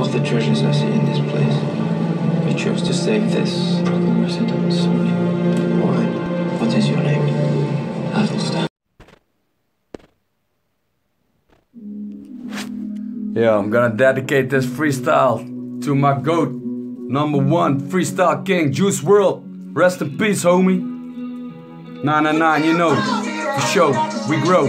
of the treasures I see in this place, you chose to save this residence. Why? What is your name? Athelstan. Yeah, I'm gonna dedicate this freestyle to my goat, number one freestyle king, Juice WRLD. Rest in peace, homie. 999, you know, the show, we grow.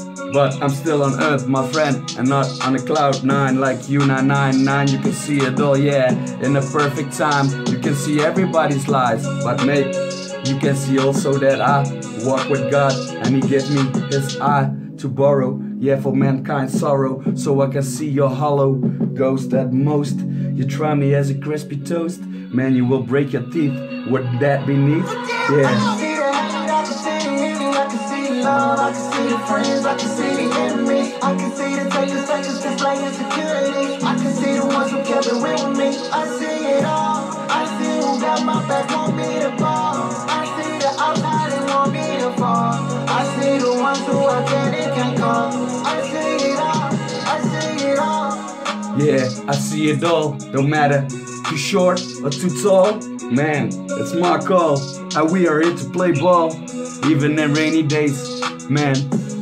But I'm still on earth, my friend, and not on a cloud nine like you 999. You can see it all, yeah. In the perfect time, you can see everybody's lives. But mate, you can see also that I walk with God, and He gives me His eye to borrow. Yeah, for mankind's sorrow, so I can see your hollow ghost at most. You try me as a crispy toast, man, you will break your teeth. Would that be I can see the friends, I can see the enemies. I can see the takers, takers insecurity. I can see the ones who kept it with me. I see it all. I see who got my back, want me to. I see the outside and want me to fall. I see the ones who I can't call. I see it all. I see it all. Yeah, I see it all. Don't matter too short or too tall. Man, it's my call. And we are here to play ball, even in rainy days. Man,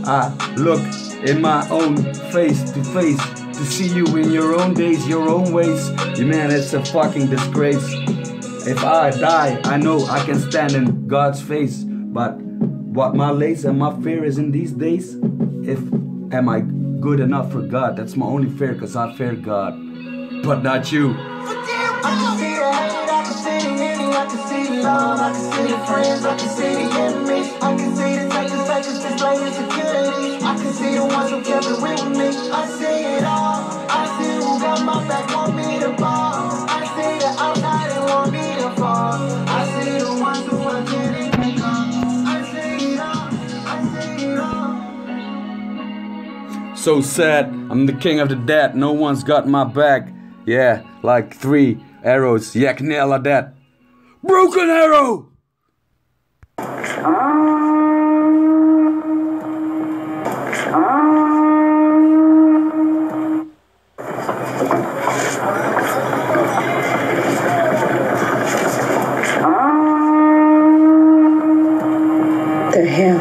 I look in my own face to face to see you in your own days, your own ways. Yeah, man, it's a fucking disgrace. If I die, I know I can stand in God's face. But what my lace and my fear is in these days, if am I good enough for God? That's my only fear, cause I fear God. But not you. Can see the love, I can see the friends, I can see the enemies. I can see the takers, takers display insecurity. I can see the ones who kept it with me. I see it all. I see who got my back, want me to fall. I see the outside and want me to. I see the ones who I can't even. I see it all. I see it all. So sad, I'm the king of the dead, no one's got my back. Yeah, like three arrows, yak nail that. Broken arrow! The hell?